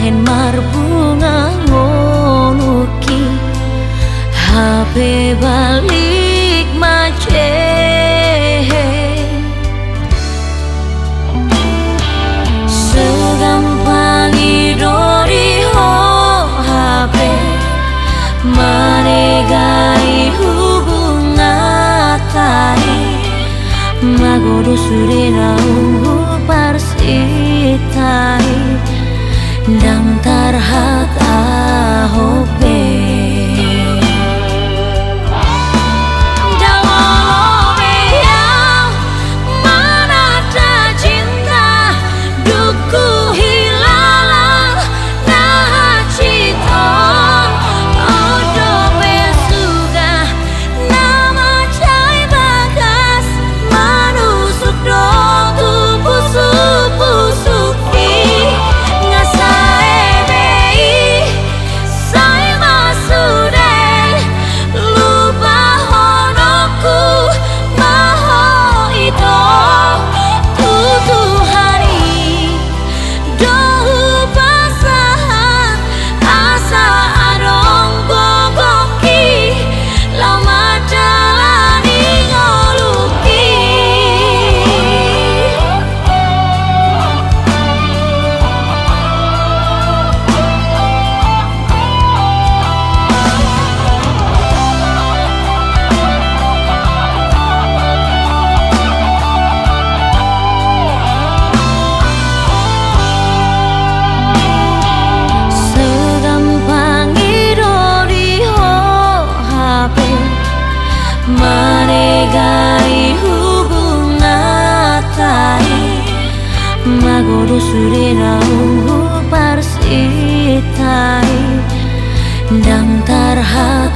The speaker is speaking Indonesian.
hen marbunga ngonuki HP balik mace Segampang dori ho HP Manegai hubunga tari Magodo sure na uhu parsitai Dang tarhat telusuri rahu parsitai dan tarhat